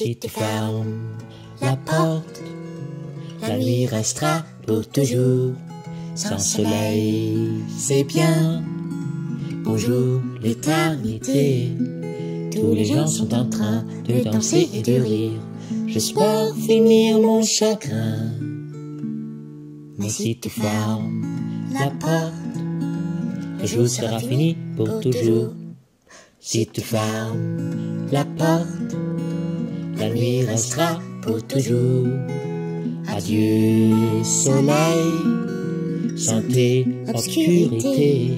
Si tu fermes la porte, la nuit restera pour toujours. Sans soleil, c'est bien. Bonjour l'éternité. Tous les gens sont en train de danser et de rire. J'espère finir mon chagrin. Mais si tu fermes la porte, le jour sera fini pour toujours. Si tu fermes la porte, la nuit restera pour toujours. Adieu soleil, santé, obscurité.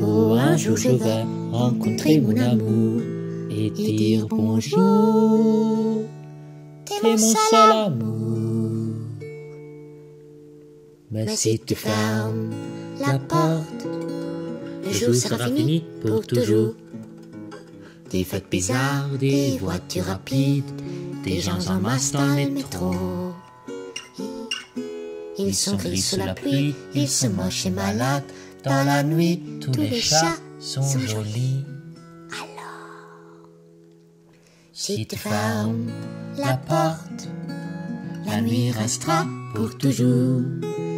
Oh, un jour je vais rencontrer mon amour et dire bonjour. T'es mon seul amour. Mais si tu fermes la porte, le jour sera fini pour toujours. Des fêtes bizarres, des voitures rapides, des gens en masse dans les métros. Ils sont gris sous la pluie, ils sont moches et malades. Dans la nuit, tous les chats sont jolis. Alors, si tu fermes la porte, la nuit restera pour toujours.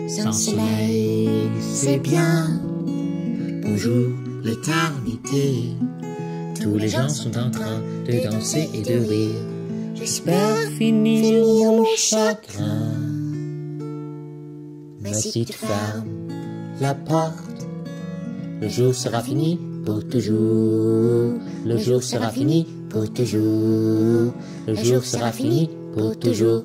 Sans soleil, c'est bien. Bonjour l'éternité. Tous les gens sont en train de danser et de rire. J'espère finir mon chagrin. Mais si tu fermes la porte, le jour sera fini pour toujours. Le jour sera fini pour toujours. Le jour sera fini pour toujours.